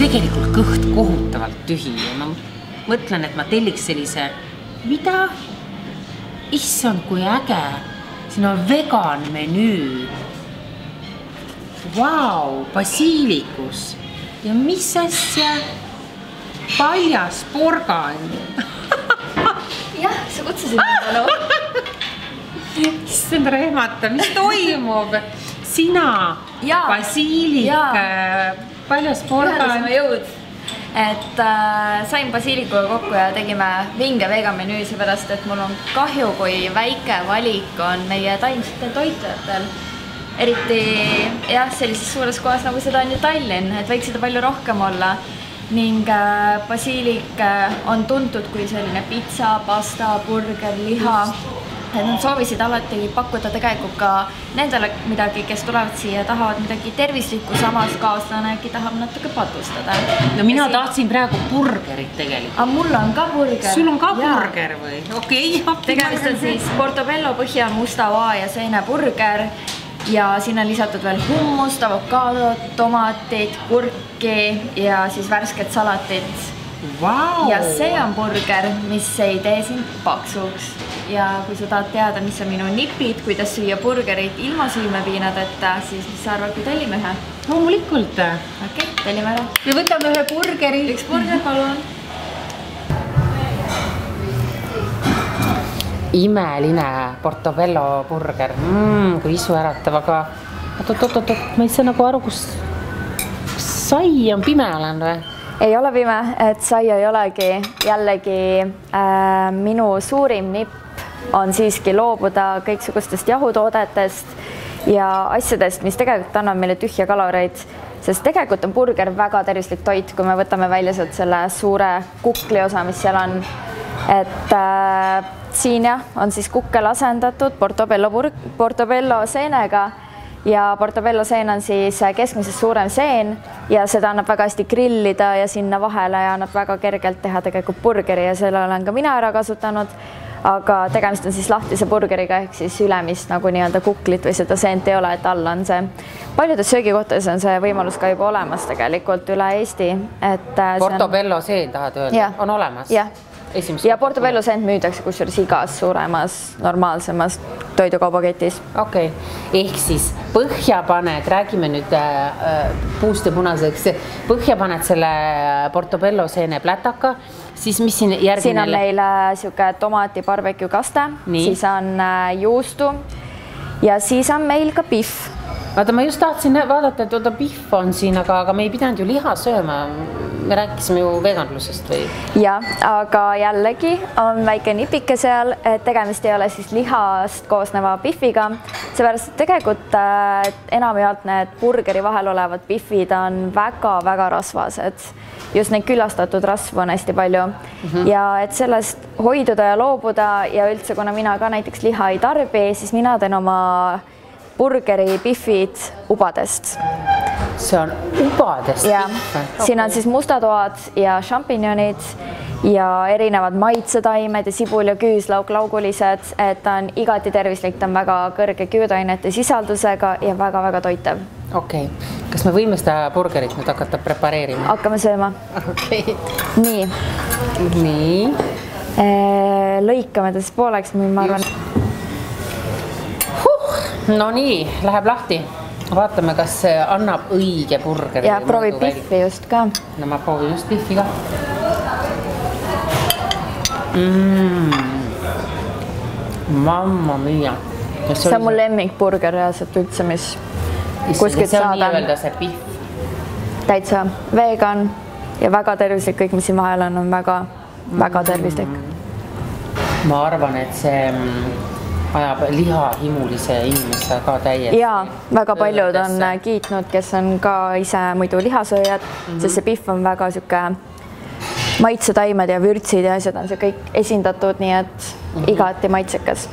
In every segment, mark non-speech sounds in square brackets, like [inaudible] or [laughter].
ülimalt tühi ja ma mõtlen, et ma telliks sellise, mida? issand, kui äge, siin on vegan menüü. Vau, basiilikus ja mis asja? paljas porgand [laughs] jah, sa kutsusid mind tänu. [laughs] issand rehmatav, mis toimub? Sina, basiilik äh, paljas porgand ühendasime. jõud. et äh, sain basiilikuga kokku ja tegime vinge vegan menüü, seepärast et mul on kahju, kui väike valik on meie taimsetel toitlejatel. eriti jah, sellises suures kohas nagu seda on ju Tallinn, et võiks seda palju rohkem olla. ning äh, basiilik äh, on tuntud kui selline pitsa, pasta, burger, liha et nad soovisid alati pakkuda tegelikult ka nendele midagi, kes tulevad siia, tahavad midagi tervislikku, samas kaaslane äkki tahab natuke patustada. no mina tahtsin praegu burgerit tegelikult. aga mul on ka burger. sul on ka burger või? okei okay,. tegemist on siis Portobello põhja musta oa ja seene burger ja sinna lisatud veel hummust, avokaadot, tomatit, kurki ja siis värsket salatit wow. ja see on burger, mis ei tee sind paksuks. ja kui sa tahad teada, mis on minu nipid, kuidas süüa burgerit ilma süümepiinadeta, siis mis sa arvad, kui tellime ühe? loomulikult. okei okay,, tellime ära. me võtame ühe burgeri. üks burger, palun. imeline Portobello burger mm,, kui isu äratav, aga oot-oot-oot-oot, ma ei saa nagu aru, kus, kas sai on pime olen või? Ei ole pime, et saia ei olegi jällegi äh, minu suurim nipp on siiski loobuda kõiksugustest jahutoodetest ja asjadest, mis tegelikult annavad meile tühja kaloreid, sest tegelikult on burger väga tervislik toit, kui me võtame välja sealt selle suure kukli osa, mis seal on. et äh, siin jah, on siis kukkel asendatud Portobello Portobello seenega ja Portobello seen on siis keskmisest suurem seen ja seda annab väga hästi grillida ja sinna vahele ja annab väga kergelt teha tegelikult burgeri ja selle olen ka mina ära kasutanud. aga tegemist on siis lahtise burgeriga ehk siis ülemist nagu nii-öelda kuklit või seda seent ei ole, et all on see. paljudes söögikohtades on see võimalus ka juba olemas tegelikult üle Eesti, et äh, see on- Portobello seen tahad öelda on olemas? jah, ja Portobello seent müüdakse kusjuures igas suuremas normaalsemas toidukaubaketis. okei okay., ehk siis põhja paned, räägime nüüd äh, äh, puust ja punaseks, põhja paned selle Portobello seene plätaka, siis mis siin järgmine siin on meil äh, sihuke tomati barbecue kaste, siis on äh, juustu ja siis on meil ka pihv. vaata, ma just tahtsin vaadata, et oota, pihv on siin, aga, aga me ei pidanud ju liha sööma. me rääkisime ju veganlusest või? jah, aga jällegi on väike nipike seal, et tegemist ei ole siis lihast koosneva pihviga, seepärast tegelikult äh, enamjaolt need burgeri vahel olevad pihvid on väga-väga rasvased. just neid külastatud rasvu on hästi palju mm -hmm. ja et sellest hoiduda ja loobuda ja üldse, kuna mina ka näiteks liha ei tarbi, siis mina teen oma burgeri pihvid ubadest see on ubadest ja pihv. siin on siis mustatoad ja šampinjonid ja erinevad maitsetaimed ja sibul ja küüslauk laugulised, et ta on igati tervislik, ta on väga kõrge küüdainete sisaldusega ja väga-väga toitev. okei okay., kas me võime seda burgerit nüüd hakata prepareerima? hakkame sööma. okei okay., nii, nii. lõikame ta siis pooleks, ma arvan. no nii, läheb lahti. vaatame, kas see annab õige burgeri. ja proovi pihvi just ka. no ma proovin just pihvi ka mm.. Mamma mia. see on mu lemmikburger reaalselt üldse, mis kuskilt see on saada. nii-öelda see pihv. täitsa vegan ja väga tervislik, kõik, mis siin vahel on, on väga, väga tervislik ma arvan, et see ajab lihahimulise inimese ka täiesti. ja väga paljud on kiitnud, kes on ka ise muidu lihasööjad mm, -hmm. sest see pihv on väga sihuke maitsetaimed ja vürtsid ja asjad on see kõik esindatud, nii et mm -hmm. igati maitsekas.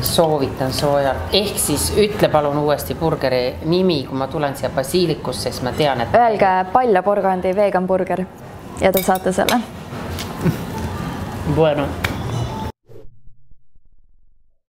soovitan soojalt, ehk siis ütle palun uuesti burgeri nimi, kui ma tulen siia basiilikusse, siis ma tean, et Öelge palja porgandi vegan burger ja te saate selle. bueno